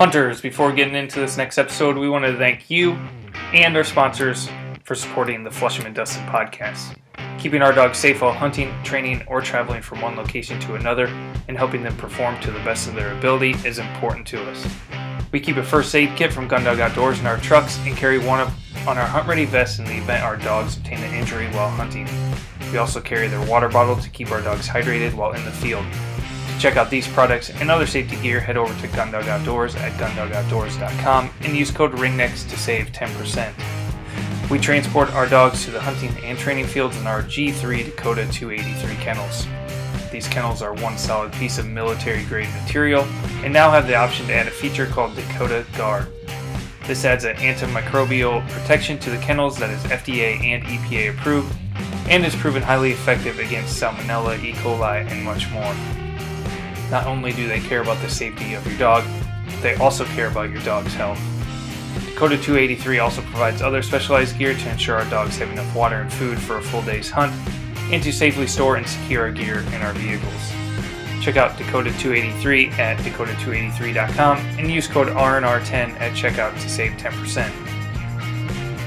Hunters, before getting into this next episode, we want to thank you and our sponsors for supporting the Flush Em N Dust Em podcast. Keeping our dogs safe while hunting, training, or traveling from one location to another and helping them perform to the best of their ability is important to us. We keep a first aid kit from Gundog Outdoors in our trucks and carry one of, on our hunt ready vests in the event our dogs obtain an injury while hunting. We also carry their water bottle to keep our dogs hydrated while in the field. Check out these products and other safety gear, head over to Gundog Outdoors at gundogoutdoors.com and use code RINGNECKS to save 10%. We transport our dogs to the hunting and training fields in our G3 Dakota 283 kennels. These kennels are one solid piece of military grade material and now have the option to add a feature called Dakota Guard. This adds an antimicrobial protection to the kennels that is FDA and EPA approved and is proven highly effective against Salmonella, E. coli, and much more. Not only do they care about the safety of your dog, they also care about your dog's health. Dakota 283 also provides other specialized gear to ensure our dogs have enough water and food for a full day's hunt and to safely store and secure our gear in our vehicles. Check out Dakota 283 at dakota283.com and use code RNR10 at checkout to save 10%.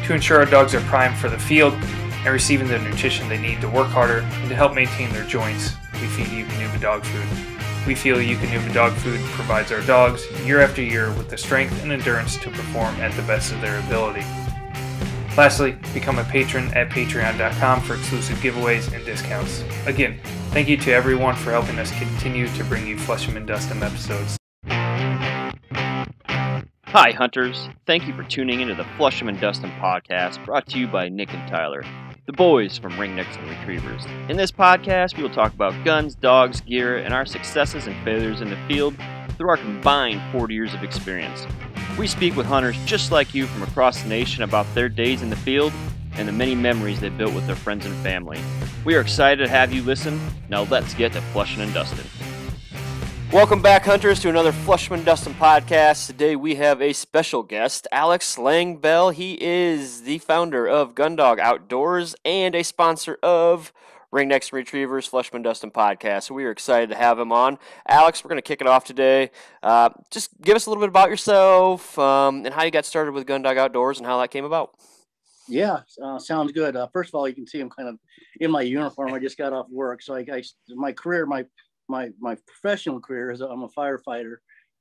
To ensure our dogs are primed for the field and receiving the nutrition they need to work harder and to help maintain their joints, we feed you Eukanuba dog food. We feel Eukanuba dog food provides our dogs, year after year, with the strength and endurance to perform at the best of their ability. Lastly, become a patron at patreon.com for exclusive giveaways and discounts. Again, thank you to everyone for helping us continue to bring you Flush Em N Dust Em episodes. Hi, hunters. Thank you for tuning into the Flush Em N Dust Em podcast brought to you by Nick and Tyler, the boys from Ringnecks and Retrievers. In this podcast, we will talk about guns, dogs, gear, and our successes and failures in the field through our combined 40 years of experience. We speak with hunters just like you from across the nation about their days in the field and the many memories they built with their friends and family. We are excited to have you listen. Now let's get to Flush Em N Dust Em. Welcome back, hunters, to another Flush Em N Dust Em podcast. Today we have a special guest, Alex Langbell. He is the founder of Gundog Outdoors and a sponsor of Ringnecks Retrievers Flush Em N Dust Em podcast. So we are excited to have him on. Alex, we're going to kick it off today. Uh, just give us a little bit about yourself um, and how you got started with Gundog Outdoors and how that came about. Yeah, uh, sounds good. Uh, first of all, you can see I'm kind of in my uniform. I just got off work, so I, I my career, my my my professional career is I'm a firefighter,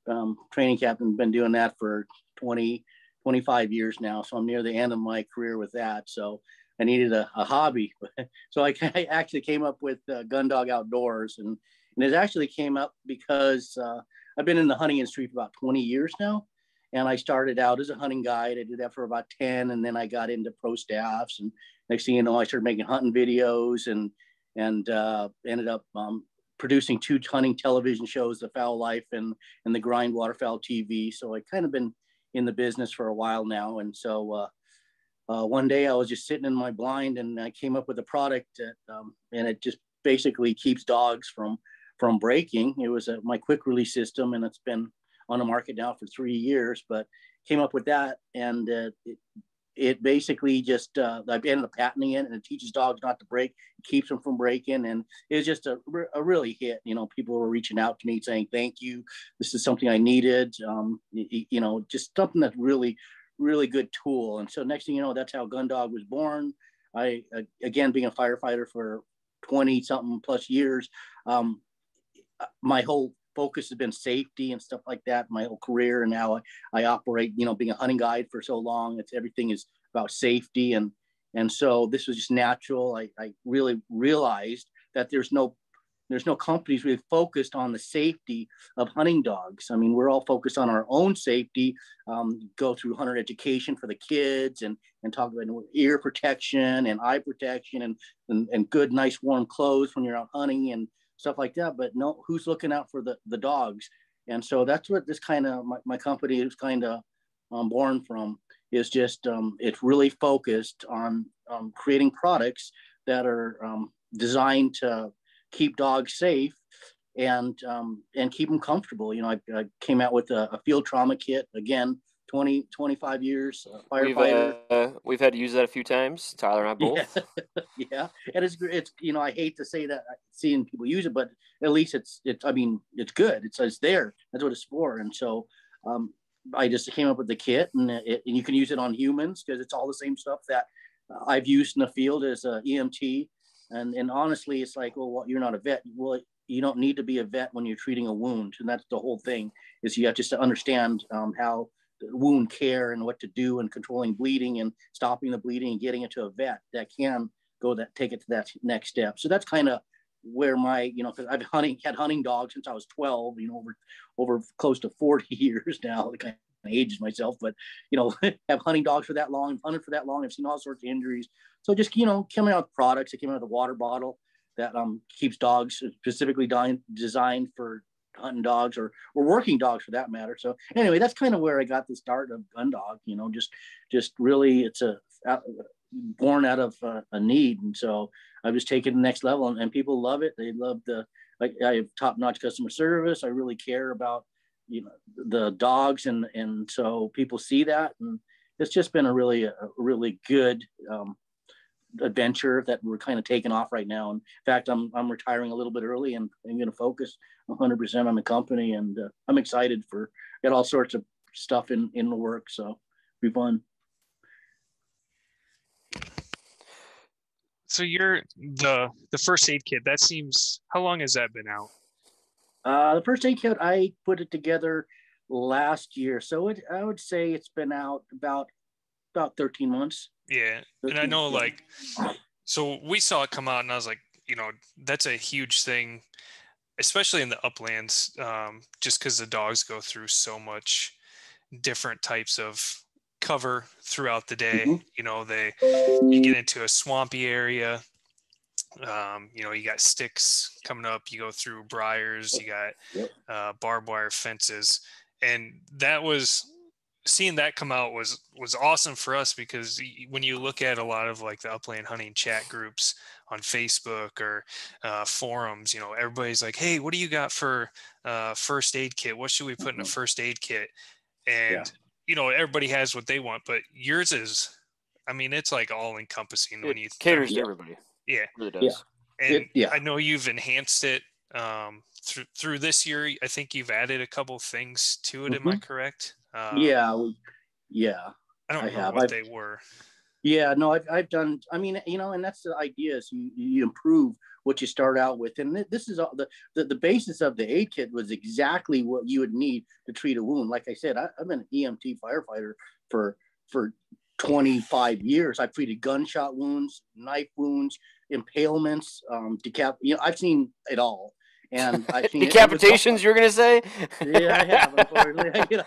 um, training captain. Been doing that for 20, 25 years now. So I'm near the end of my career with that. So I needed a, a hobby. so I, I, actually came up with uh, Gundog Outdoors, and, and it actually came up because uh, I've been in the hunting industry for about 20 years now. And I started out as a hunting guide. I did that for about 10, and then I got into pro staffs. And next thing you know, I started making hunting videos and and uh, ended up um, producing two hunting television shows, The Fowl Life and and the Grind Waterfowl TV. So I kind of been in the business for a while now, and so uh, uh, one day I was just sitting in my blind and I came up with a product that, um, and it just basically keeps dogs from from breaking. It was a, my quick release system and it's been on the market now for three years, but came up with that and uh, it, it basically just uh, I ended up patenting it, and it teaches dogs not to break, keeps them from breaking, and it's just a, a really hit. You know, people were reaching out to me saying thank you. This is something I needed. Um, you, you know, just something that really really good tool. And so next thing you know, that's how Gundog was born. I, again, being a firefighter for 20 something plus years, um, my whole focus has been safety and stuff like that my whole career. And now I, I operate, you know, being a hunting guide for so long, it's everything is about safety. And, and so this was just natural. I, I really realized that there's no there's no companies really focused on the safety of hunting dogs. I mean, we're all focused on our own safety, um, go through hunter education for the kids and, and talk about ear protection and eye protection and, and, and good, nice, warm clothes when you're out hunting and stuff like that. But no, who's looking out for the, the dogs? And so that's what this kind of, my, my company is kind of um, born from is just, um, it's really focused on um, creating products that are um, designed to keep dogs safe and um, and keep them comfortable. You know, I, I came out with a, a, field trauma kit again. 20, 25 years uh, firefighter. We've, uh, we've had to use that a few times. Tyler and I both. Yeah. yeah, and it's it's you know I hate to say that uh, seeing people use it, but at least it's it's I mean it's good. It's it's there. That's what it's for. And so um, I just came up with the kit, and, it, and you can use it on humans because it's all the same stuff that I've used in the field as a EMT. And and honestly, it's like, well, well, you're not a vet. Well, you don't need to be a vet when you're treating a wound, and that's the whole thing. Is you have just to understand um, how wound care and what to do and controlling bleeding and stopping the bleeding and getting it to a vet that can go that take it to that next step. So that's kind of where my you know because I've hunting had hunting dogs since I was 12. You know over over close to 40 years now. Like I ages myself, but you know have hunting dogs for that long, hunted for that long. I've seen all sorts of injuries. So just you know coming out with products. I came out with a water bottle that um, keeps dogs specifically designed for hunting dogs or or working dogs for that matter. So anyway, that's kind of where I got the start of Gun Dog. You know, just just really it's a born out of uh, a need, and so I've just taken the next level, and, and people love it. They love the like I have top notch customer service. I really care about you know the dogs, and and so people see that, and it's just been a really a really good um, adventure that we're kind of taking off right now. In fact, I'm I'm retiring a little bit early, and I'm going to focus 100% on the company, and uh, I'm excited for got all sorts of stuff in in the work, so be fun. So you're the the first aid kit. That seems. How long has that been out? Uh, the first aid kit I put it together last year, so it I would say it's been out about about 13 months. Yeah, and I know like, so we saw it come out, and I was like, you know, that's a huge thing, especially in the uplands, um, just because the dogs go through so much different types of cover throughout the day. Mm-hmm. You know, they you get into a swampy area. Um, you know, you got sticks coming up. You go through briars. You got uh, barbed wire fences, and that was seeing that come out was was awesome for us because when you look at a lot of like the upland hunting chat groups on Facebook or uh, forums, you know, everybody's like, "Hey, what do you got for uh, first aid kit? What should we put in a mm-hmm. first aid kit?" And yeah. you know, everybody has what they want, but yours is, I mean, it's like all encompassing when you caters to everybody. Yeah, it really does. Yeah. And it, yeah. I know you've enhanced it um, through through this year. I think you've added a couple things to it. Mm-hmm. Am I mm-hmm. correct? Um, yeah, yeah. I don't I know what I've, they were. Yeah, no, I've, I've done. I mean, you know, and that's the idea is you, you improve what you start out with, and this is all the, the the basis of the aid kit was exactly what you would need to treat a wound. Like I said, I, I've been an EMT firefighter for for 25 years. I've treated gunshot wounds, knife wounds, impalements, um, decap. You know, I've seen it all. And I've seen decapitations. You're gonna say? Yeah, I have. Unfortunately, you know,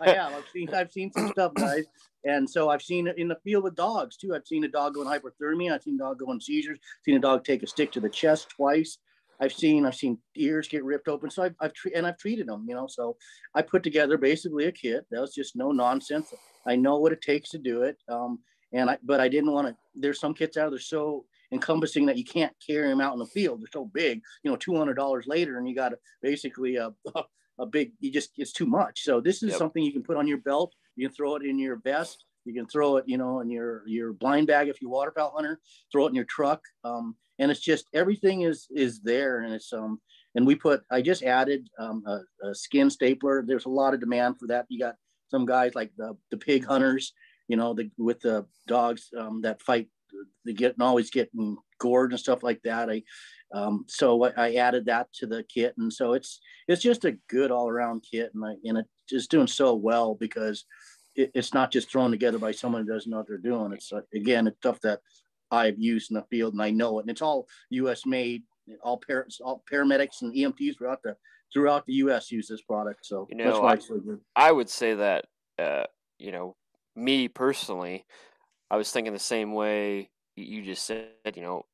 I have. I've seen. I've seen some stuff, guys. And so I've seen it in the field with dogs too. I've seen a dog go in hypothermia. I've seen a dog go in seizures. I've seen a dog take a stick to the chest twice. I've seen I've seen ears get ripped open. So I've, I've tre- and I've treated them. You know, so I put together basically a kit that was just no nonsense. I know what it takes to do it. Um, and I but I didn't want to. There's some kits out there so encompassing that you can't carry them out in the field. They're so big, you know, $200 later and you got basically a, a big, you just, it's too much. So this is yep. something you can put on your belt. You can throw it in your vest. You can throw it, you know, in your, your blind bag if you waterfowl hunter, throw it in your truck. Um, and it's just, everything is, is there. And it's, um, and we put, I just added um, a, a skin stapler. There's a lot of demand for that. You got some guys like the, the pig hunters, you know, the, with the dogs um, that fight they get always getting gored and stuff like that. I um, so I, I, added that to the kit, and so it's it's just a good all around kit, and I, and it's doing so well because it, it's not just thrown together by someone who doesn't know what they're doing. It's uh, again, it's stuff that I've used in the field and I know it, and it's all U.S. made. All parents, all paramedics and EMTs throughout the throughout the U.S. use this product. So you know, I, I would say that uh, you know me personally, I was thinking the same way you just said. You know,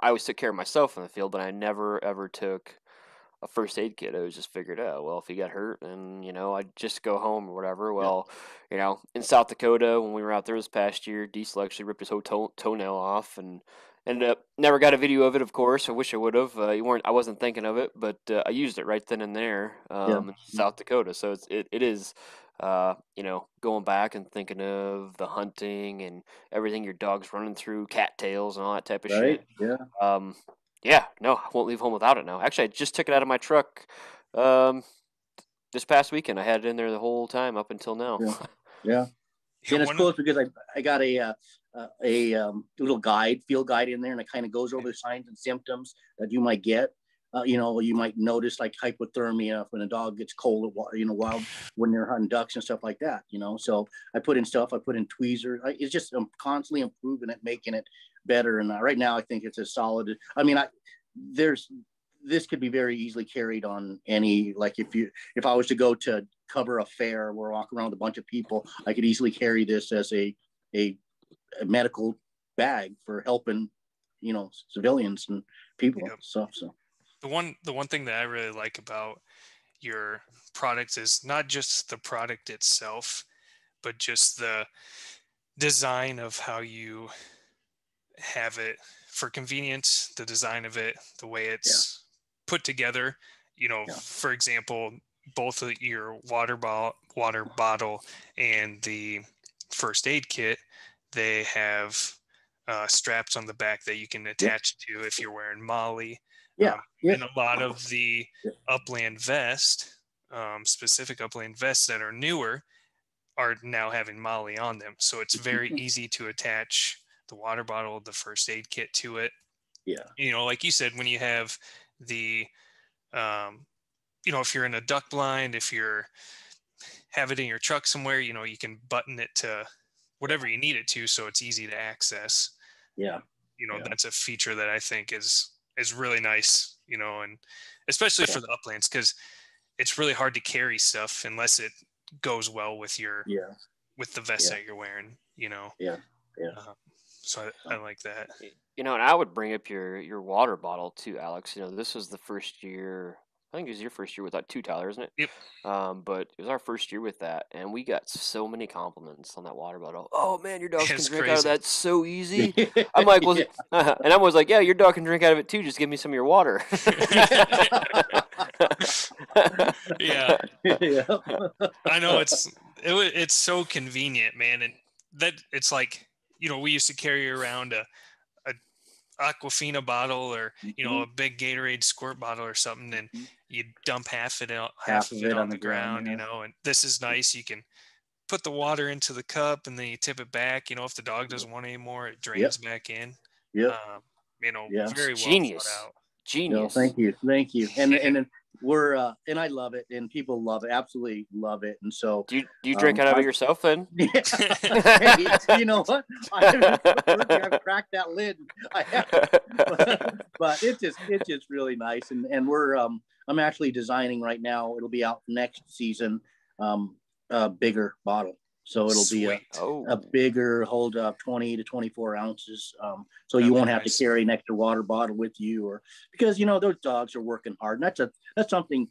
I always took care of myself in the field, but I never ever took a first aid kit. I was just figured out, well, if you got hurt, and you know I'd just go home or whatever. Well, yeah. you know, in South Dakota when we were out there this past year, Diesel actually ripped his whole toe- toenail off and ended up never got a video of it. Of course, I wish I would have. Uh, you weren't. I wasn't thinking of it, but uh, I used it right then and there um, yeah. in South Dakota. So it's it, it is uh, you know, going back and thinking of the hunting and everything your dog's running through, cattails and all that type of right? shit. Yeah. Um, yeah, no, I won't leave home without it now. Actually, I just took it out of my truck um, this past weekend. I had it in there the whole time up until now. Yeah. Yeah. Yeah, and it's cool because I, I got a uh, uh, a um, little guide, field guide in there, and it kind of goes over the signs and symptoms that you might get. Uh, you know, you might notice like hypothermia when a dog gets cold, you know, wild when they're hunting ducks and stuff like that. You know, so I put in stuff. I put in tweezers. I, it's just I'm constantly improving it, making it better. And uh, right now, I think it's a solid. I mean, I there's this could be very easily carried on any like if you if I was to go to cover a fair or walk around with a bunch of people, I could easily carry this as a a, a medical bag for helping, you know, civilians and people Yep. and stuff. So the one the one thing that I really like about your product is not just the product itself, but just the design of how you have it for convenience, the design of it, the way it's put together. You know, Yeah. for example, both of your water bottle, water bottle, and the first aid kit, they have uh, straps on the back that you can attach to if you're wearing MOLLE yeah, Um, yeah, and a lot of the Yeah. upland vest, um, specific upland vests that are newer, are now having MOLLE on them. So it's very easy to attach the water bottle, the first aid kit to it. yeah, You know, like you said, when you have the, um, you know, if you're in a duck blind, if you're have it in your truck somewhere, you know, you can button it to whatever you need it to, so it's easy to access yeah, you know Yeah. that's a feature that i think is is really nice you know and especially for the uplands because it's really hard to carry stuff unless it goes well with your yeah, with the vest Yeah. that you're wearing you know Yeah, yeah. Uh, so I, I like that You know, and I would bring up your your water bottle too, Alex. You know, this was the first year. I think it was your first year with that two Tyler, isn't it? Yep. Um, but it was our first year with that, and we got so many compliments on that water bottle. Oh man, your dog can drink out of crazy. that so easy. I'm like, well, and I was like, yeah, your dog can drink out of it too. Just give me some of your water. yeah yeah, i know it's it, it's so convenient man and that it's like you know we used to carry around a a aquafina bottle or you know a big gatorade squirt bottle or something and Mhm. You dump half it out half, of it on, the ground, you yeah. know and this is nice you can put the water into the cup and then you tip it back you know if the dog doesn't want any more it drains back in Yep. um, you know Yeah. very well Genius. out Genius. No, thank you, thank you, and and then we're uh, and I love it, and people love it, absolutely love it, and so Do you do you drink Um, out of I- it yourself then? yeah. Hey, you know what? I I've cracked that lid. I have, but, but it's just it's just really nice, and and we're um I'm actually designing right now. It'll be out next season. Um, a bigger bottle, so it'll be a, oh, a bigger hold up 20 to 24 ounces um, so you won't have nice. to carry an extra water bottle with you or because you know those dogs are working hard and that's a that's something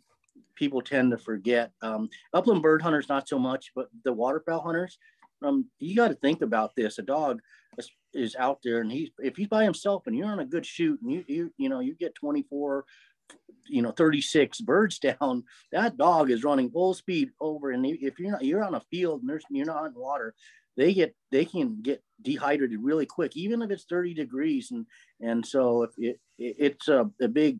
people tend to forget. Um, upland bird hunters not so much but the waterfowl hunters um, you got to think about this. A dog is, is out there and he's if he's by himself and you're on a good shoot and you you you know you get 24 you know 36 birds down that dog is running full speed over and if you're not you're on a field and you're not in water they get they can get dehydrated really quick even if it's 30 degrees. And and so if it, it it's a, a big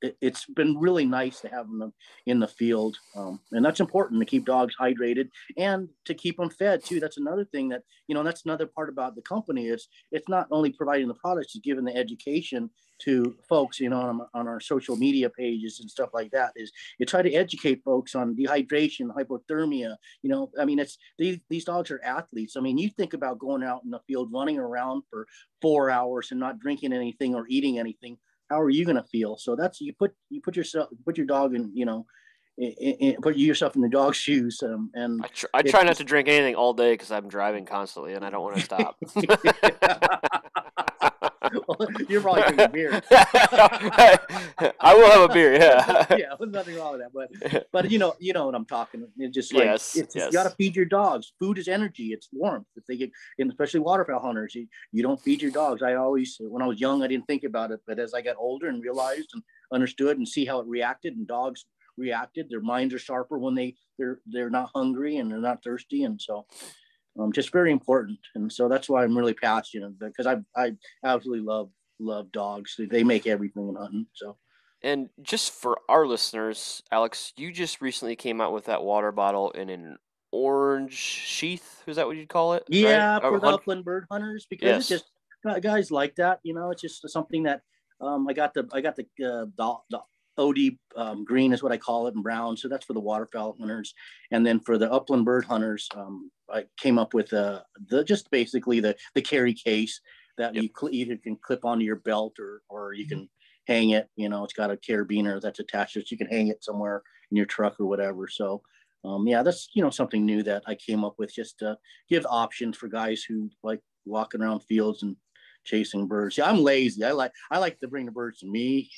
it, it's been really nice to have them in the field. Um, and that's important to keep dogs hydrated and to keep them fed too. That's another thing that you know that's another part about the company is it's not only providing the products it's giving the education to folks you know on, on our social media pages and stuff like that is you try to educate folks on dehydration hypothermia you know i mean it's these, these dogs are athletes i mean you think about going out in the field running around for four hours and not drinking anything or eating anything how are you going to feel so that's you put you put yourself put your dog in you know in, in, put yourself in the dog's shoes um, and I, tr- I try not to drink anything all day because I'm driving constantly and I don't want to stop. you're probably drinking beer I will have a beer. Yeah. yeah, there's nothing wrong with that. But but you know, you know what I'm talking. It's just like Yes, it's yes. you gotta feed your dogs. Food is energy, it's warmth. If they get and especially waterfowl hunters, you, you don't feed your dogs. I always when I was young I didn't think about it, but as I got older and realized and understood and see how it reacted and dogs reacted, their minds are sharper when they they're they're not hungry and they're not thirsty. And so um, just very important. And so that's why I'm really passionate because I I absolutely love love dogs. They- make everything in hunting. So And just for our listeners, Alex, you just recently came out with that water bottle in an orange sheath. Is that what you'd call it? Yeah, right? for Or the upland bird hunters because Yes. it's just uh, guys like that. You know, it's just something that um, I got the I got the uh, the, the OD um, green is what I call it and brown. So that's for the waterfowl hunters, and then for the upland bird hunters, um, I came up with uh, the just basically the the carry case that Yep. you cl- either can clip onto your belt or or you can hang it. You know, it's got a carabiner that's attached to it. So you can hang it somewhere in your truck or whatever. So. Um, yeah, that's you know something new that I came up with just to give options for guys who like walking around fields and chasing birds. Yeah, I'm lazy. I like I like to bring the birds to me.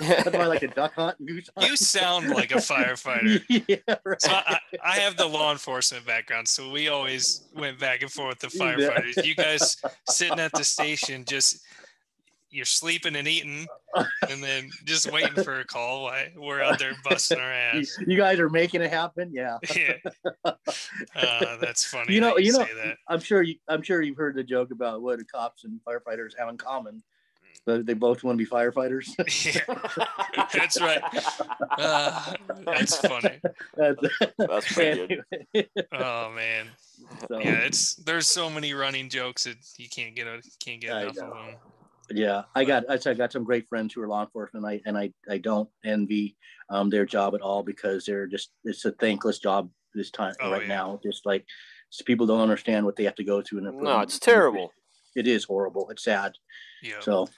That's why I like to duck hunt goose hunt. You sound like a firefighter. yeah, right. So I, I have the law enforcement background, so we always went back and forth with the Yeah. firefighters. You guys sitting at the station, just you're sleeping and eating, and then just waiting for a call while we're out there busting our you, ass. you guys are making it happen. Yeah, Yeah, uh, that's funny. You know- that you know- say that. I'm sure you I'm sure you've heard the joke about what cops and firefighters have in common. But they both want to be firefighters. Yeah, that's right. Uh, that's funny. That's, That's pretty good. Oh man, so, yeah. It's there's so many running jokes that you can't get a, can't get I enough of them. Yeah i got I got some great friends who are law enforcement and i and i, I don't envy um, their job at all because they're just it's a thankless job this time Oh, right yeah. now just like s- people don't understand what they have to go through and no, it's terrible. it is horrible it's sad Yeah. so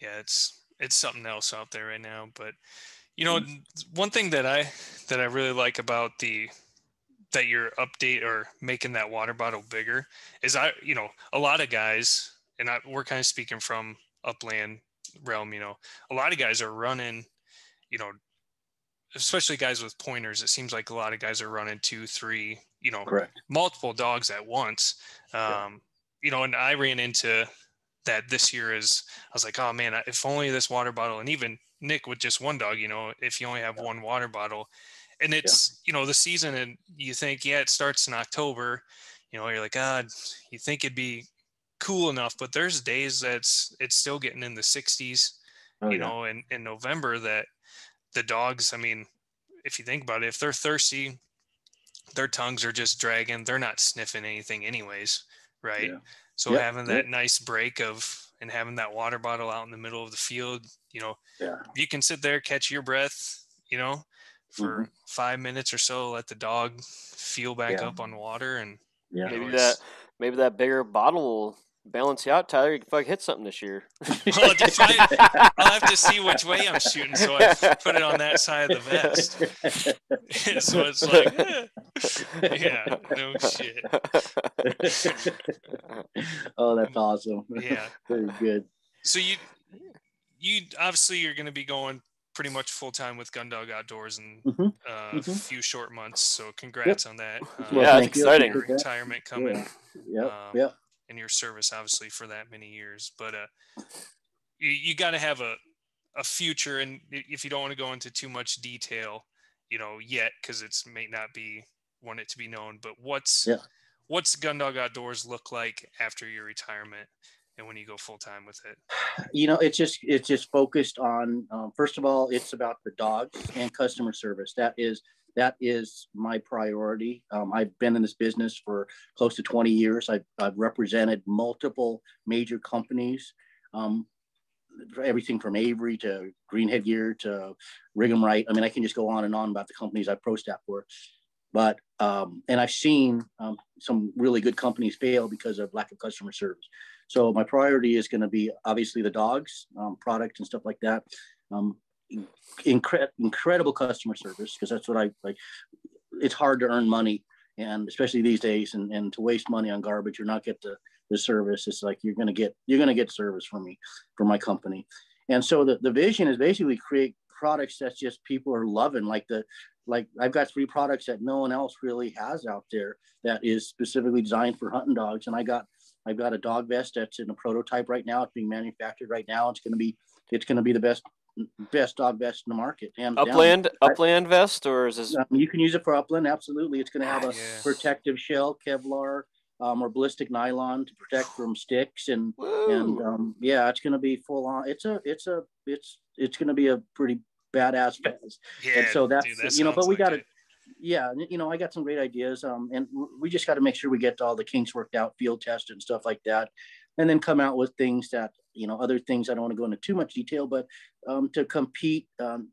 yeah it's it's something else out there right now but you know one thing that i that i really like about the that your update or making that water bottle bigger is i you know a lot of guys and I, we're kind of speaking from upland realm you know. A lot of guys are running you know especially guys with pointers it seems like a lot of guys are running two three you know correct. multiple dogs at once. Um, Yeah. You know, and I ran into that this year is I was like, oh man, if only this water bottle, and even Nick with just one dog, you know, if you only have one water bottle, and it's you know the season, and you think, yeah, it starts in October, you know, you're like, God, you think it'd be cool enough, but there's days that's it's still getting in the 60s, Oh, you yeah. know, in in November that the dogs, I mean, if you think about it, if they're thirsty, their tongues are just dragging. They're not sniffing anything, anyways, right? Yeah. So Yep, having yep. that nice break of and having that water bottle out in the middle of the field, you know, yeah you can sit there, catch your breath, you know, for Mm-hmm. five minutes or so, let the dog feel back Yeah. up on water, and yeah Maybe that maybe that bigger bottle will balance you out, Tyler. You can fucking hit something this year. Well, if I- I'll have to see which way I'm shooting, so I put it on that side of the vest. so it's like, eh. yeah, no shit. oh that's awesome Yeah. very good So you, you obviously you're going to be going pretty much full time with Gundog Outdoors in Mhm, uh, a mhm. few short months. So congrats on that. Uh, Yeah, it's exciting. retirement coming. Yeah. yep Um, yep in your service obviously for that many years but uh you, you got to have a a future and if you don't want to go into too much detail you know yet because it's may not be want it to be known but what's Yeah. what's gundog outdoors look like after your retirement and when you go full time with it you know it's just it's just focused on um, first of all it's about the dogs and customer service that is that is my priority. Um, i've been in this business for close to 20 years. I've, I've represented multiple major companies um, everything from avery to Greenhead Gear to rig'em right. I mean i can just go on and on about the companies I've pro staff for. But um, and i've seen um, some really good companies fail because of lack of customer service. So my priority is going to be obviously the dogs, um, product and stuff like that. Um, incre- incredible customer service because that's what I like. It's hard to earn money, and especially these days, and, and to waste money on garbage or not get the, the service. It's like you're to get you're to get service from me, from my company. And so the, the vision is basically create products that just people are loving, like the like I've got three products that no one else really has out there that is specifically designed for hunting dogs, and I got I've got a dog vest that's in a prototype right now. It's being manufactured right now. It's going to be it's going to be the best best dog vest in the market. And Upland Upland vest or is this Um, you can use it for upland. Absolutely, it's going to have a Yeah. protective shell, Kevlar, um, or ballistic nylon to protect from sticks and and um, yeah, it's gonna be full on. It's a it's a it's it's gonna be a pretty badass fest. Yeah. and so that's dude, that you know, but we like got to it. yeah, you know, I got some great ideas. Um, and we just got to make sure we get all the kinks worked out, field tested and stuff like that, and then come out with things that you know, other things. I don't want to go into too much detail, but um, to compete, um,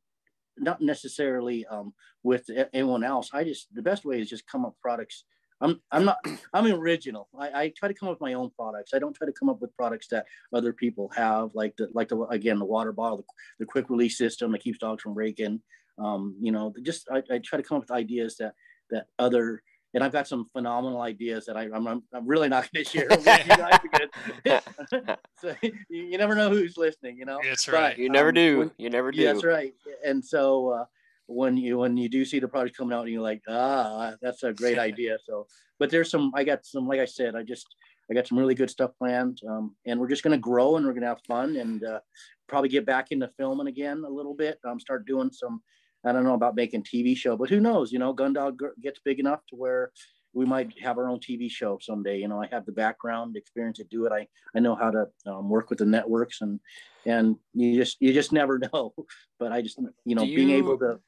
not necessarily um, with anyone else. I just the best way is just come up products. I'm I'm not I'm original. I, I try to come up with my own products. I don't try to come up with products that other people have, like the like the again the water bottle, the, the quick release system that keeps dogs from breaking. Um, you know, just I, I try to come up with ideas that that other and I've got some phenomenal ideas that I, I'm, I'm, I'm really not going to share with you guys because so you, you never know who's listening, you know. That's But, right. you never um, do. when- you never do. yeah, that's right. And so uh, when you when you do see the product coming out, and you're like, ah, that's a great idea. So, but there's some. I got some. Like I said, I just I got some really good stuff planned, um, and we're just gonna grow and we're gonna have fun and uh, probably get back into filming again a little bit. Um, start doing some. I don't know about making TV show, but who knows? You know, Gundog gets big enough to where we might have our own TV show someday. You know, I have the background experience to do it. I I know how to um, work with the networks and and you just you just never know. But I just you know Do being able to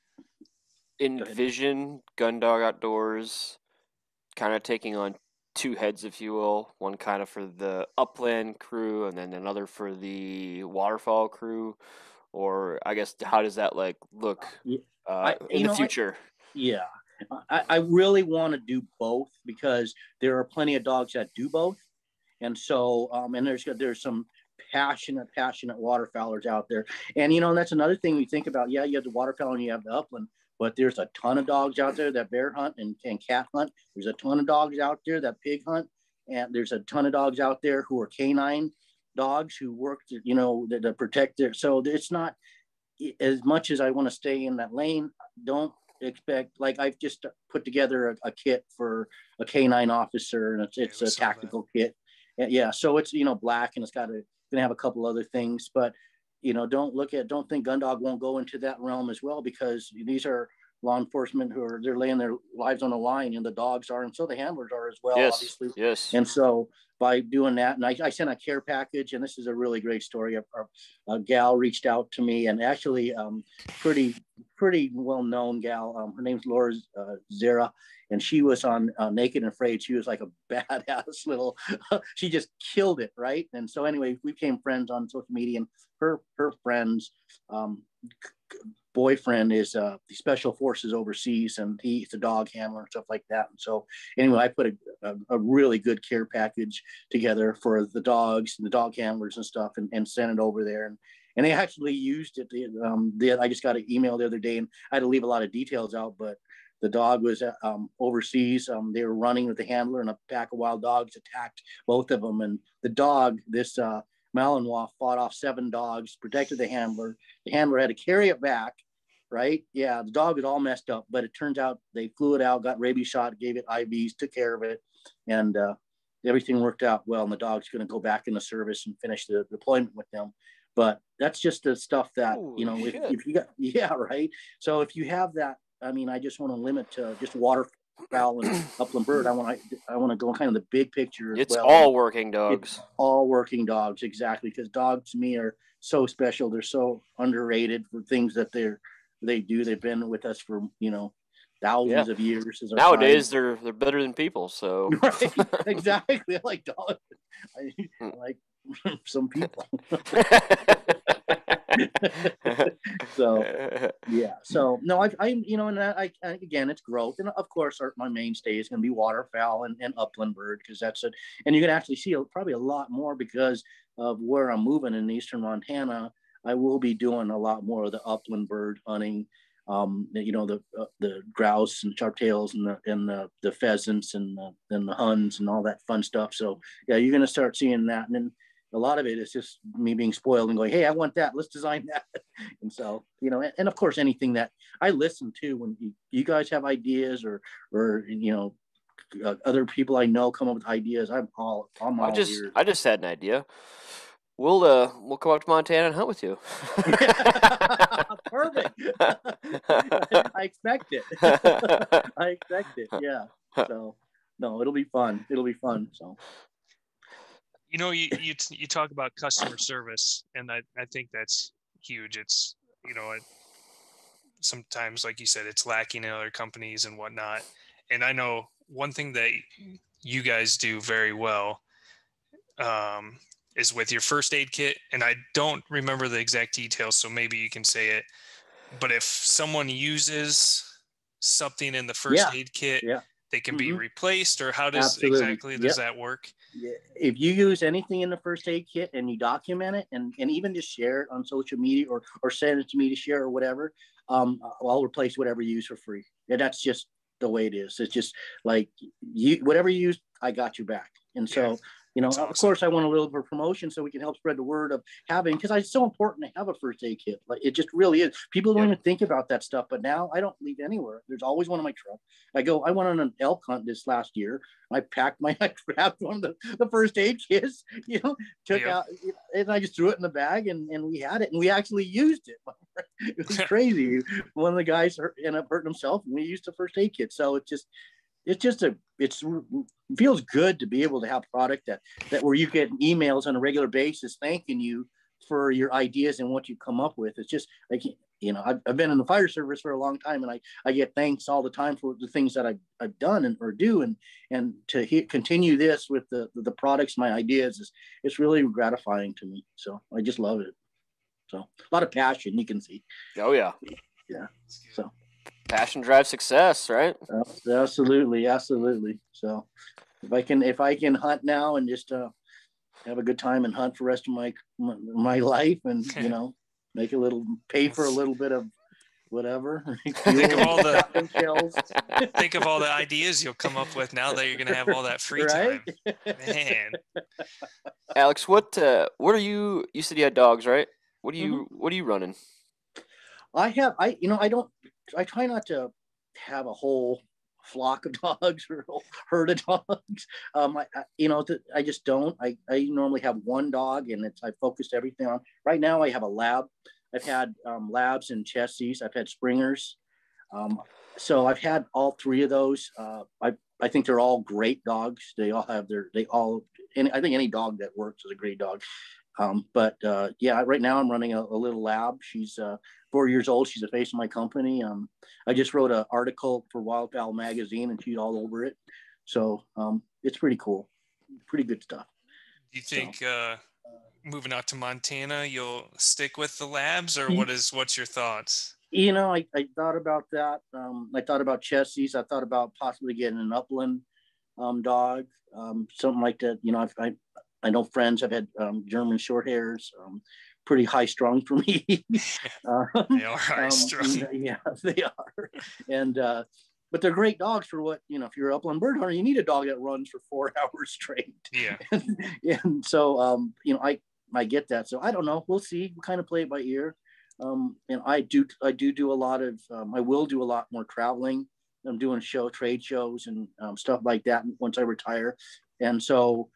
envision Gundog Outdoors kind of taking on two heads, if you will. One kind of for the upland crew, and then another for the waterfowl crew. Or I guess how does that like look uh, I- in the know, I- future? Yeah, I, I really want to do both because there are plenty of dogs that do both, and so um, and there's there's some passionate passionate waterfowlers out there, and you know that's another thing we think about. Yeah, you have the waterfowl and you have the upland, but there's a ton of dogs out there that bear hunt and, and cat hunt. There's a ton of dogs out there that pig hunt, and there's a ton of dogs out there who are canine dogs who work to you know to, to protect their. So it's not as much as I want to stay in that lane. Don't expect like I've just put together a, a kit for a canine officer, and it's it's a that. tactical kit. Yeah, so it's you know black, and it's got a gonna have a couple other things, but you know don't look at don't think Gundog won't go into that realm as well because these are law enforcement who are they're laying their lives on the line, and the dogs are, and so the handlers are as well, yes, obviously. yes. And so by doing that, and I, I sent a care package, and this is a really great story. A, a, a gal reached out to me, and actually, um, pretty pretty well known gal. Um, her name's Laura uh, Zerra, and she was on uh, Naked and Afraid. She was like a badass little. she just killed it, right? And so anyway, we became friends on social media, and her her friends. Um, boyfriend is uh the special forces overseas and he's a dog handler and stuff like that. And so anyway i put a, a, a really good care package together for the dogs and the dog handlers and stuff and, and sent it over there. And and they actually used it. Um the, i just got an email the other day and i had to leave a lot of details out but the dog was um, overseas. Um, they were running with the handler and a pack of wild dogs attacked both of them. And the dog this uh malinois fought off seven dogs protected the handler. The handler had to carry it back right? Yeah, the dog was all messed up, but it turns out they flew it out, got rabies shot, gave it IVs, took care of it, and uh, everything worked out well. And the dog's going to go back into service and finish the deployment with them. But that's just the stuff that you know. If, if you got, yeah, right. So if you have that, I mean, I just want to limit to just waterfowl and upland bird. I want to, I want to go kind of the big picture. as It's well. all working dogs. all working dogs, exactly. Because dogs to me are so special. They're so underrated for things that they're they do. They've been with us for you know thousands of years. as Nowadays, side- they're they're better than people. So right, exactly. I hmm. like dogs. I, I like some people. so yeah. So no, I, I you know, and I, I again, it's growth, and of course, our, my mainstay is going to be waterfowl and, and upland bird because that's it. And you can actually see probably a lot more because of where I'm moving in eastern Montana. I will be doing a lot more of the upland bird hunting. Um, you know, the uh, the grouse and sharptails and the and the, the pheasants and the and the huns and all that fun stuff. So yeah, you're going to start seeing that, and then a lot of it is just me being spoiled and going, hey, I want that. Let's design that. and so you know, and, and of course, anything that I listen to when you, you guys have ideas or or you know. Uh, other people I know come up with ideas. I'm all I'm all I just ears. I just had an idea. We'll uh we'll come up to Montana and hunt with you. Perfect. I expect it. I expect it. Yeah. So no, it'll be fun. It'll be fun. So you know you you, you talk about customer service and I, I think that's huge it's you know it, sometimes like you said it's lacking in other companies and whatnot and i know one thing that you guys do very well um, is with your first aid kit and i don't remember the exact details so maybe you can say it but if someone uses something in the first Yeah. aid kit Yeah. they can be Mhm. replaced or how does Absolutely. exactly does that work if you use anything in the first aid kit and you document it and, and even just share it on social media or, or send it to me to share or whatever, um, I'll replace whatever you use for free. And that's just the way it is. It's just like you, whatever you use, I got you back. And so. You know, That's of course I want a little bit of promotion so we can help spread the word of having, cause it's so important to have a first aid kit. Like it just really is. People don't Yeah. even think about that stuff, but now I don't leave anywhere. There's always one in my truck. I go, I went on an elk hunt this last year. I packed my, I grabbed one of the, the first aid kits, you know, took Yeah. out, and I just threw it in the bag and, and we had it and we actually used it. it was crazy. One of the guys hurt, ended up hurting himself and we used the first aid kit. So it just, it's just a, it's it feels good to be able to have product that, that where you get emails on a regular basis thanking you for your ideas and what you come up with. It's just like, you know, I've, I've been in the fire service for a long time and I, I get thanks all the time for the things that I've, I've done and or do. And, and to he, continue this with the, the products, my ideas is, it's really gratifying to me. So I just love it. So a lot of passion you can see. Oh yeah. Yeah. So Passion drives success, right? Abs- absolutely, absolutely. So if I can, if I can hunt now and just, uh, have a good time and hunt for the rest of my, my, my life and, you know, make a little, pay for a little bit of whatever. Think of all the- think of all the ideas you'll come up with now that you're going to have all that free time man Alex, what uh, what are you? You said you had dogs, right? What are you Mm-hmm. What are you running? I have, I, you know, I don't, I try not to have a whole flock of dogs or herd of dogs. Um, I, I you know, th- I just don't. I, I normally have one dog and it's, I focused everything on. Right now, I have a lab. I've had um, labs and chessies. I've had springers. Um, so I've had all three of those. Uh, I, I think they're all great dogs. They all have their, they all, and I think any dog that works is a great dog. Um, but uh, yeah, right now I'm running a, a little lab. She's uh, four years old. She's the face of my company. Um, I just wrote an article for Wildfowl magazine and she's all over it. So um, it's pretty cool. Pretty good stuff. do you think uh moving out to montana you'll stick with the labs or what is what's your thoughts You know, I, I thought about that. Um, I thought about Chessies. I thought about possibly getting an upland um, dog, um, something like that. You know, I've, I, I know friends have had um, German short hairs, um, pretty high strung for me. um, they are high Um, strung. Yeah, they are. And uh, but they're great dogs for what you know. If you're an upland bird hunter, you need a dog that runs for four hours straight. yeah and so um, you know, I I get that. So I don't know. We'll see. We kind of play it by ear. Um, and I do I do do a lot of um, I will do a lot more traveling. I'm doing show trade shows and um, stuff like that once I retire. And so,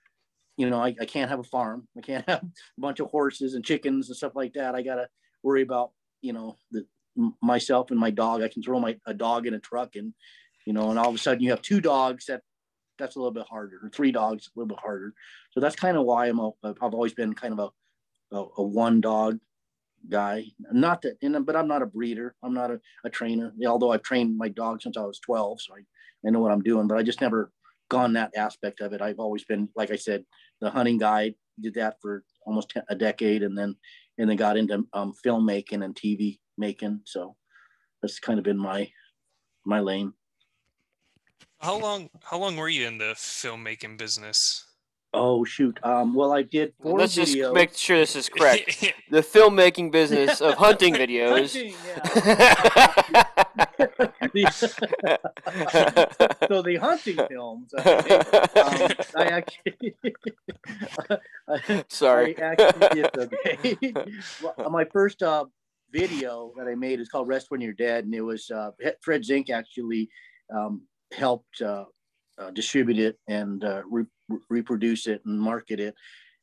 you know, I, I can't have a farm. I can't have a bunch of horses and chickens and stuff like that. I gotta worry about you know the myself and my dog. I can throw my a dog in a truck and you know, and all of a sudden you have two dogs that that's a little bit harder. Or three dogs a little bit harder. So that's kind of why I'm a, I've always been kind of a a, a one dog guy. Not that, and, but I'm not a breeder. I'm not a, a trainer. Although I've trained my dog since I was 12, so I, I know what I'm doing. But I just never gone that aspect of it. I've always been, like I said, the hunting guide. Did that for almost a decade, and then and then got into um, filmmaking and TV making. So that's kind of been my my lane. how long how long were you in the filmmaking business Oh shoot. Um, well, I did 4 Let's just make sure this is correct. the filmmaking business of hunting videos. Hunting, yeah. so the hunting films. okay, um, I actually, Sorry. I actually okay. My first uh, video that I made is called "Rest When You're Dead," and it was uh, Fred Zink actually um, helped uh, uh, distribute it and uh, re- reproduce it and market it.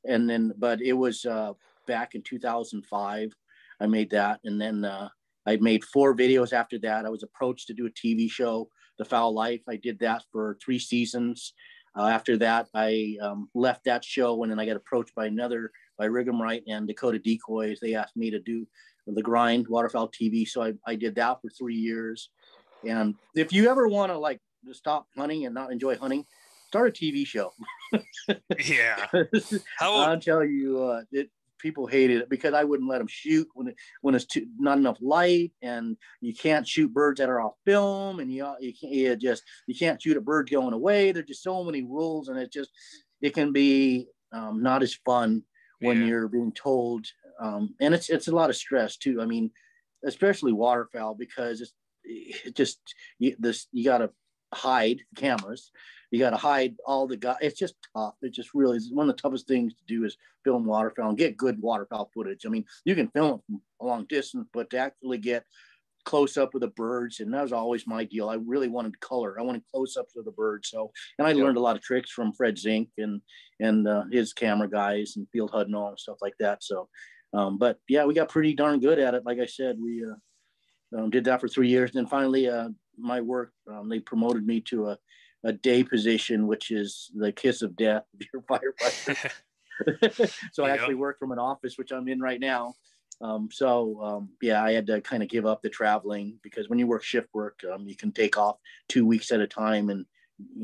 And then, but it was uh, back in 2005. I made that, and then uh, I made four videos after that. I was approached to do a TV show The Fowl Life. I did that for three seasons. Uh, after that, I um, left that show, and then I got approached by another by Rig'Em Right and Dakota Decoys. They asked me to do the grind waterfowl TV, so I, I did that for three years. And if you ever want to like stop hunting and not enjoy hunting, start a TV show. Yeah. How I'll tell you, uh, it people hated it because I wouldn't let them shoot when it, when it's too, not enough light, and you can't shoot birds that are off film, and you you can't you just you can't shoot a bird going away. There's just so many rules, and it just it can be um, not as fun when Yeah. you're being told, um, and it's it's a lot of stress too. I mean, especially waterfowl because it's it just you, this you got to hide cameras you got to hide all the guys it's just tough it just really is one of the toughest things to do is film waterfowl and get good waterfowl footage i mean you can film from a long distance but to actually get close up with the birds and that was always my deal i really wanted color i wanted close ups of the birds so and i Yep. learned a lot of tricks from fred zink and and uh, his camera guys and field hudnall and stuff like that so um, but yeah we got pretty darn good at it like i said we uh, um, did that for three years. And then finally, uh, my work, um, they promoted me to a, a day position, which is the kiss of death if you're a firefighter. so I actually work from an office, which I'm in right now. Um, so um, yeah, I had to kind of give up the traveling because when you work shift work, um, you can take off two weeks at a time and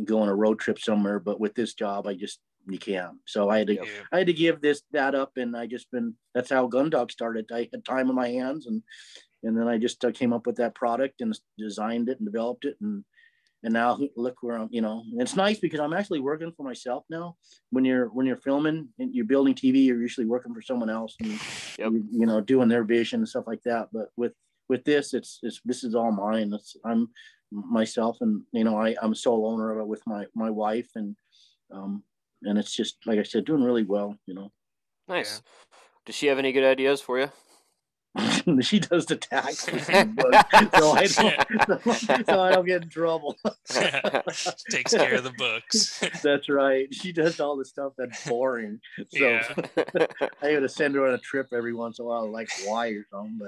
go on a road trip somewhere. But with this job, I just you can't. So I had to yeah. I had to give this that up, and I just been that's how Gundog started. I had time on my hands, and and then I just uh, came up with that product and designed it and developed it, and and now look where I'm. You know, it's nice because I'm actually working for myself now. When you're when you're filming and you're building TV, you're usually working for someone else, and Yep. you, you know doing their vision and stuff like that. But with with this, it's it's this is all mine. It's I'm myself, and you know I I'm sole owner of it with my my wife, and um and it's just like I said, doing really well. You know. Nice. Does she have any good ideas for you? she does the tax, so I don't, so I don't get in trouble. Takes care of the books. That's right. She does all the stuff that's boring. So Yeah. I got to send her on a trip every once in a while, like why or something.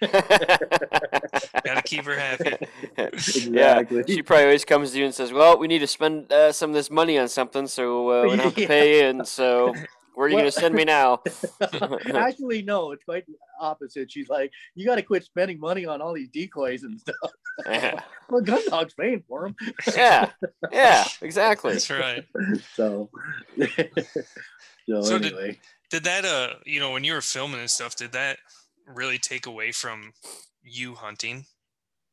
But Gotta keep her happy. Exactly. Yeah, she probably always comes to you and says, "Well, we need to spend uh, some of this money on something, so uh, we don't have to Yeah. pay you." And so, where are you Well- going to send me now? actually, no, it's quite the opposite. She's like, you got to quit spending money on all these decoys and stuff. yeah, Well, Gun Dog's paying for them. yeah, yeah, exactly. That's right. So, so, So did- anyway. Did that uh you know when you were filming and stuff, did that really take away from you hunting?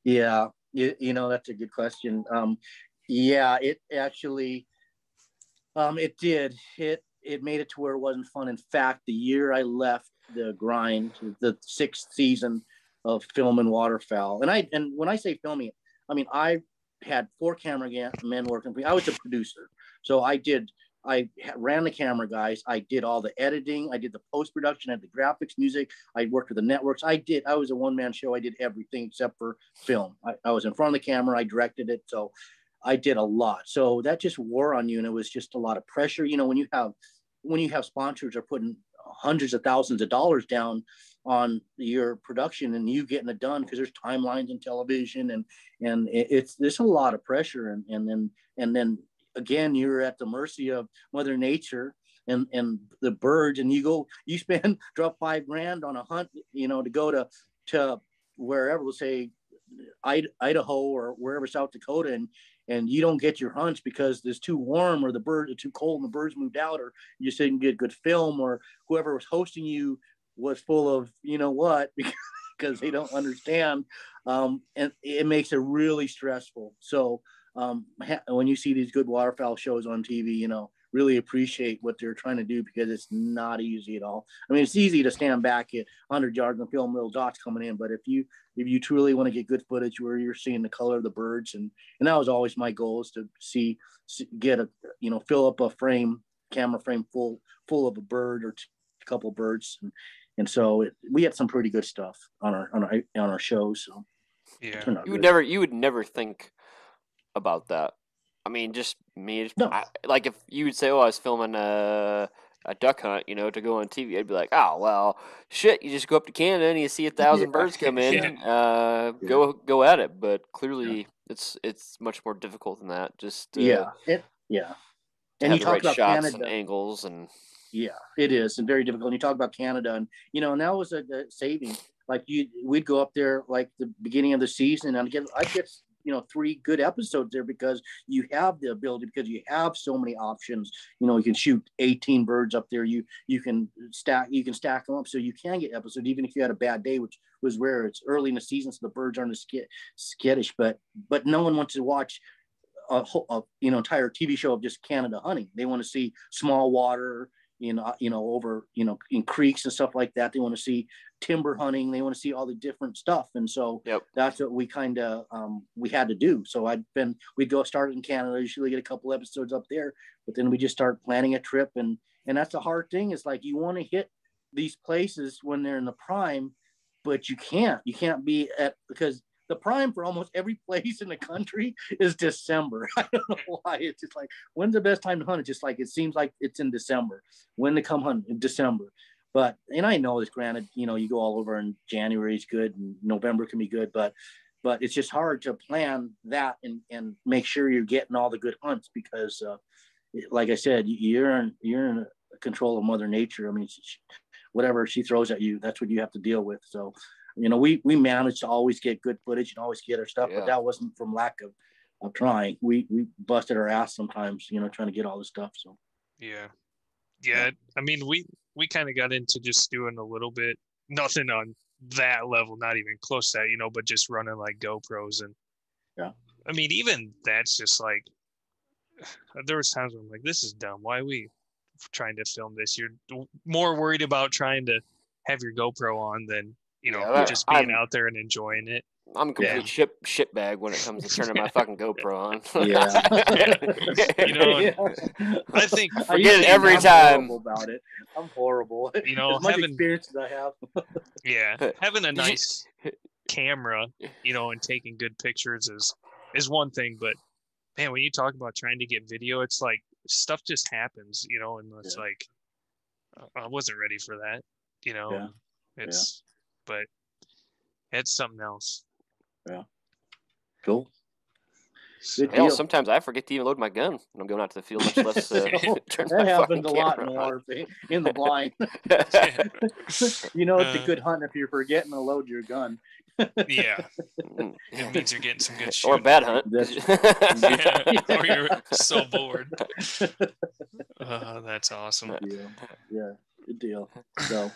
Yeah, you, you know that's a good question. Um, yeah, it actually, um, it did. It it made it to where it wasn't fun. In fact, the year I left the grind, the sixth season of film and waterfowl, and I and when I say filming, I mean I had four camera men working for me. I was a producer, so I did. I ran the camera guys. I did all the editing. I did the post production. I did the graphics, music. I worked with the networks. I did. I was a one man show. I did everything except for film. I, I was in front of the camera. I directed it. So I did a lot. So that just wore on you, and it was just a lot of pressure. You know, when you have when you have sponsors are putting hundreds of thousands of dollars down on your production and you getting it done because there's timelines in television and and it, it's there's a lot of pressure and and then and then again you're at the mercy of mother nature and and the birds and you go you spend drop five grand on a hunt you know to go to to wherever let's say idaho or wherever south dakota and and you don't get your hunts because it's too warm or the bird it's too cold and the birds moved out or you just didn't get good film or whoever was hosting you was full of you know what because they don't understand. Um, and it makes it really stressful. So um, when you see these good waterfowl shows on tv you know really appreciate what they're trying to do because it's not easy at all i mean it's easy to stand back at 100 yards and film little dots coming in but if you if you truly want to get good footage where you're seeing the color of the birds and and that was always my goal is to see, see get a you know fill up a frame camera frame full full of a bird or t- a couple birds and and so it, we had some pretty good stuff on our on our on our shows so Yeah. You would good. never, you would never think about that. I mean, just me. No. I, like if you would say, "Oh, I was filming a a duck hunt, you know, to go on TV, I'd be like, oh well, shit, you just go up to Canada and you see a thousand Yeah. birds come in, Yeah. uh, go go at it. But clearly, it's it's much more difficult than that. Just uh, yeah, it, yeah. And have you the right about shots Canada. and angles and Yeah, it is, and very difficult. And you talk about Canada, and you know, and that was a, a saving. Like you, we'd go up there like the beginning of the season, and I get, I get, you know, three good episodes there because you have the ability, because you have so many options. You know, you can shoot 18 birds up there. You you can stack, you can stack them up, so you can get episodes even if you had a bad day, which was rare. It's early in the season, so the birds aren't as skit, skittish. But but no one wants to watch a whole, a, you know, entire TV show of just Canada hunting. They want to see small water, you know, you know, over, you know, in creeks and stuff like that. They want to see timber hunting. They want to see all the different stuff. And so Yep. that's what we kind of, um, we had to do. So I'd been, we'd go start in Canada, usually get a couple episodes up there, but then we just start planning a trip. And, and that's the hard thing is like, you want to hit these places when they're in the prime, but you can't, you can't be at, because the prime for almost every place in the country is December. I don't know why. It's just like when's the best time to hunt? It's just like it seems like it's in December. When to come hunt in December. But and I know this granted, you know, you go all over and January is good and November can be good, but but it's just hard to plan that and and make sure you're getting all the good hunts because uh like I said, you're in you're in control of Mother Nature. I mean, she, whatever she throws at you, that's what you have to deal with. So, you know, we we managed to always get good footage and always get our stuff, Yeah. but that wasn't from lack of of trying. We we busted our ass sometimes, you know, trying to get all this stuff. So Yeah. Yeah. I mean, we we kind of got into just doing a little bit, nothing on that level, not even close to that, you know, but just running like GoPros and Yeah. I mean, even that's just like there was times where I'm like, this is dumb. Why are we trying to film this? You're more worried about trying to have your GoPro on than you know Yeah, just being I'm- out there and enjoying it. I'm a complete Yeah. ship shit bag when it comes to turning my fucking GoPro on. yeah. You know, Yeah. I think I Forget it to be- every I'm time. horrible about it. I'm horrible. You know, as much having- experience as I have. Yeah, having a nice camera, you know, and taking good pictures is is one thing, but man, when you talk about trying to get video, it's like stuff just happens, you know, and it's Yeah. like I- I wasn't ready for that, you know. Yeah. It's but it's something else. Yeah. Cool. So, Good Hell, deal. sometimes I forget to even load my gun when I'm going out to the field, much less uh, turn That happens fucking a lot in the on. water in the blind. you know, it's a Uh. good hunt if you're forgetting to load your gun. yeah, it means you're getting some good or shooting. bad hunt. yeah, or you're so bored. Uh, that's awesome. Yeah, yeah, good deal. So,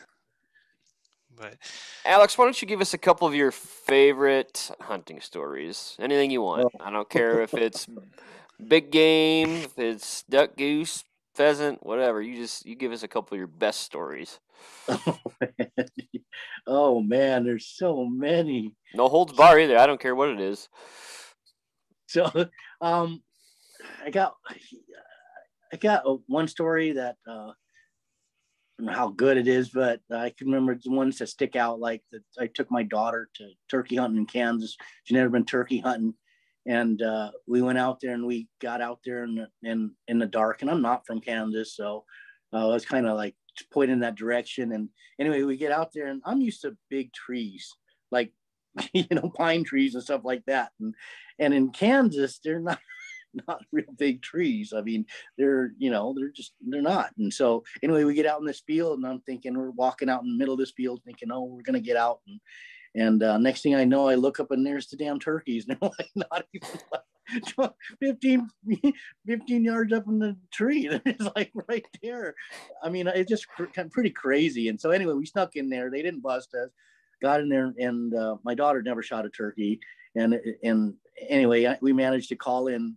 But Alex, why don't you give us a couple of your favorite hunting stories? Anything you want. I don't care if it's big game, if it's duck, goose, pheasant, whatever. You just you give us a couple of your best stories. oh man, oh, man. there's so many. No holds bar either. I don't care what it is. So, um, I got, I got uh, one story that uh, I don't know how good it is, but I can remember the ones that stick out. Like I took my daughter to turkey hunting in Kansas. She'd never been turkey hunting, and uh, we went out there and we got out there in the, in in the dark. And I'm not from Kansas, so uh, I was kind of like pointing in that direction. And anyway, we get out there, and I'm used to big trees, like you know pine trees and stuff like that. And and in Kansas, they're not not real big trees. I mean, they're you know they're just they're not. And so anyway, we get out in this field, and I'm thinking we're walking out in the middle of this field, thinking, oh, we're gonna get out. And and uh, next thing I know, I look up and there's the damn turkeys. And they're like not even like 15, 15 yards up in the tree. It's like right there. I mean, it's just pretty crazy. And so anyway, we snuck in there. They didn't bust us. Got in there, and uh, my daughter never shot a turkey. And and anyway, we managed to call in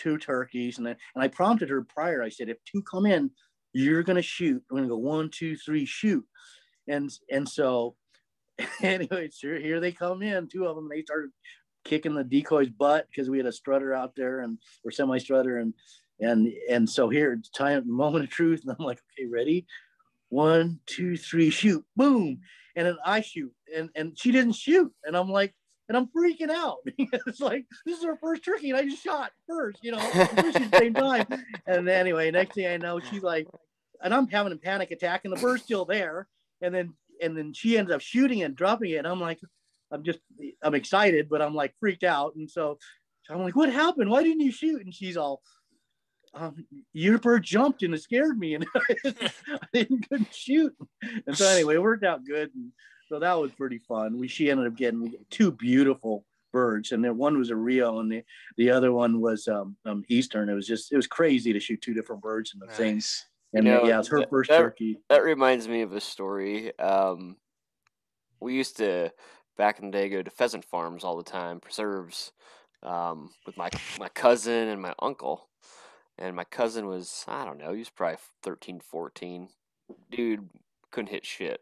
two turkeys, and then, and I prompted her prior. I said, if two come in, you're gonna shoot. We're gonna go one, two, three, shoot. And and so anyway, sure, here they come in. Two of them. They started kicking the decoy's butt because we had a strutter out there and or semi strutter and and and so here time moment of truth and I'm like okay ready one two three shoot boom and then I shoot and and she didn't shoot and I'm like and I'm freaking out because it's like this is our first turkey and I just shot first you know at the same time and anyway next thing I know she's like and I'm having a panic attack, and the bird's still there, and then and then she ends up shooting and dropping it. And I'm like, I'm just I'm excited, but I'm like freaked out, and so, so I'm like, what happened? Why didn't you shoot? And she's all. Um, your bird jumped and it scared me, and I didn't couldn't shoot. And so anyway, it worked out good. And so that was pretty fun. We she ended up getting two beautiful birds, and then one was a Rio, and the the other one was um, um Eastern. It was just it was crazy to shoot two different birds in the. Nice. And You know, yeah, it's her that- first that- turkey. That reminds me of a story. Um, we used to back in the day go to pheasant farms all the time, preserves, um, with my my cousin and my uncle. And my cousin was I don't know, he was probably 13, 14. Dude couldn't hit shit.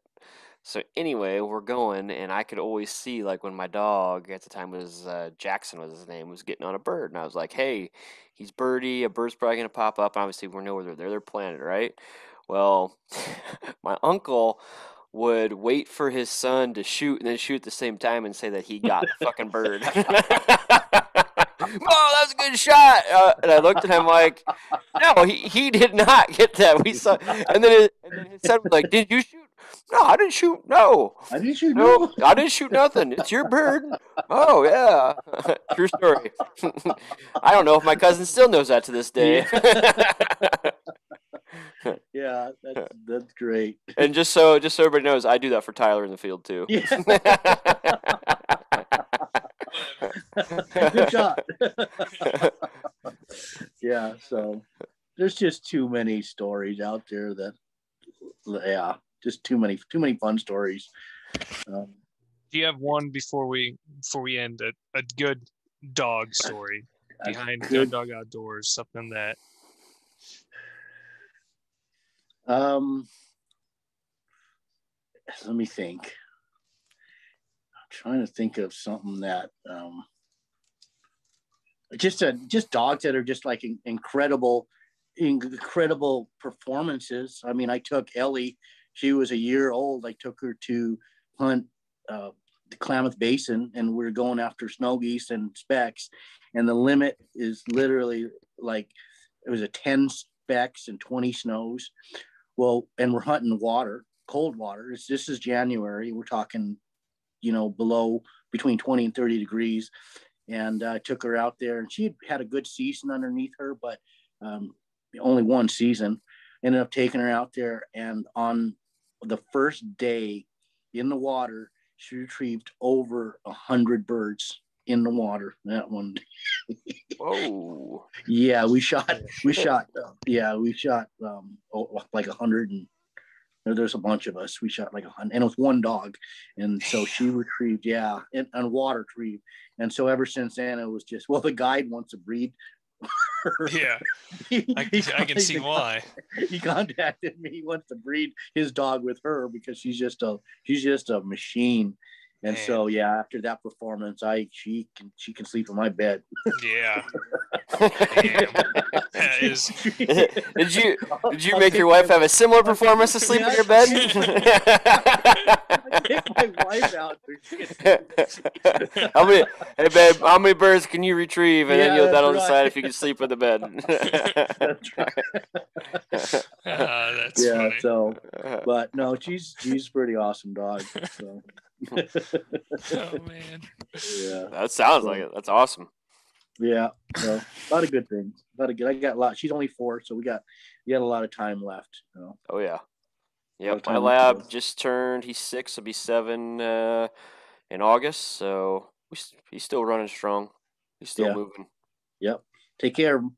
So anyway, we're going, and I could always see like when my dog at the time was uh, Jackson was his name was getting on a bird, and I was like, "Hey, he's birdie. A bird's probably gonna pop up." Obviously, we know where they're there. They're planted, right? Well, my uncle would wait for his son to shoot and then shoot at the same time and say that he got the fucking bird. oh, that was a good shot. Uh, and I looked at him like, no, he, he did not get that. We saw, and then, his, and then his son was like, did you shoot? No, I didn't shoot. No, I didn't shoot. no, I didn't shoot nothing. It's your bird. Oh yeah, true story. I don't know if my cousin still knows that to this day. Yeah, that's that's great. and just so just so everybody knows, I do that for Tyler in the field too. Yeah. Good shot. yeah, so there's just too many stories out there that yeah, just too many too many fun stories. Um, Do you have one before we before we end a, a good dog story behind Gun good- Dog Outdoors? Something that Um, let me think. I'm trying to think of something that um, just a, just dogs that are just like incredible, incredible performances. I mean, I took Ellie. She was a year old. I took her to hunt uh, the Klamath Basin, and we are going after snow geese and specks. And the limit is literally like it was a 10 specks and 20 snows. Well, and we're hunting water, cold water. It's, this is January. We're talking, you know, below between 20 and 30 degrees. And I took her out there, and she had had a good season underneath her, but um, only one season. Ended up taking her out there, and on the first day in the water, she retrieved over a hundred birds in the water. That one Whoa. yeah, we shot. We shot. Uh, yeah, we shot um, oh, like a hundred and there's a bunch of us. We shot like a hundred, and it was one dog, and so she retrieved. Yeah, and, and water retrieved, and so ever since then it was just well, the guide wants to breed. Yeah, He- I, he I can see why. He contacted me. He wants to breed his dog with her because she's just a she's just a machine. And Man. so yeah, after that performance, I she can she can sleep in my bed. Yeah, Damn. that is did you did you make your wife have a similar performance to sleep in your bed? I kicked my wife out. how many? Hey babe, how many birds can you retrieve? And Yeah, then you'll that'll right. decide if you can sleep in the bed. That's right. Ah, that's yeah. funny. So, but no, she's she's a pretty awesome dog. So Oh man, yeah, that sounds like it. That's awesome. yeah. So a lot of good things. A lot of good. I got a lot. She's only four, so we got we got a lot of time left. You know. Oh yeah. Yeah. my lab left. just turned. He's six. He'll be seven uh, in August. So we, he's still running strong. He's still Yeah. moving. Yep. Take care of them.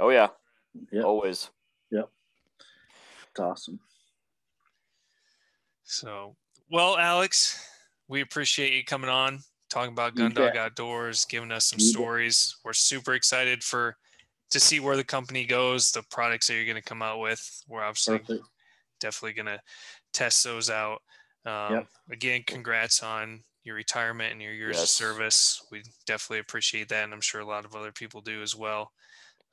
Oh yeah. Yep. Always. Yep. It's awesome. So, well, Alex, we appreciate you coming on, talking about You Gun Dog. Outdoors, giving us some stories. We're super excited for to see where the company goes, the products that you're going to come out with. We're obviously Perfect. definitely going to test those out. Um, Yep. Again, congrats on your retirement and your years of service. We definitely appreciate that, and I'm sure a lot of other people do as well.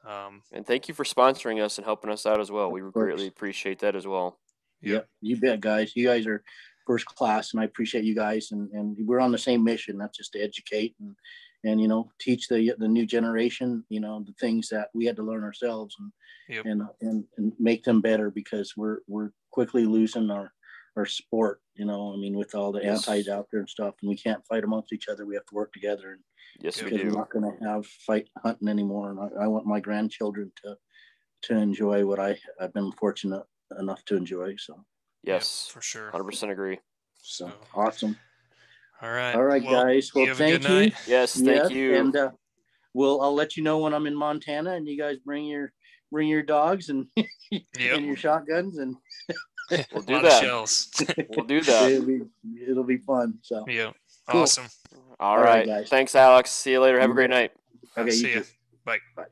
Um, And thank you for sponsoring us and helping us out as well. We greatly appreciate that as well. Yep. You bet, guys. You guys are first class, and I appreciate you guys. And and we're on the same mission. That's just to educate and and you know teach the the new generation you know the things that we had to learn ourselves and Yep. and, and and make them better because we're we're quickly losing our our sport you know i mean with all the Yes. antis out there and stuff and we can't fight amongst each other we have to work together and Yes, Yeah. we because we're not going to have fight hunting anymore and I, I want my grandchildren to to enjoy what i i've been fortunate enough to enjoy so Yep, Yes, for sure. 100% agree. so So, awesome all right. all right Well, guys well you have a good thank you. Yes, thank Yes, you. And uh, we'll I'll let you know when I'm in Montana, and you guys bring your bring your dogs and, and your shotguns, and we'll do lot that. shells. We'll do that. it'll be it'll be fun. So yeah, Cool. Awesome. All All right, right. guys. Thanks, Alex. See you later. Have a great night. okay, See you too. Bye. Bye.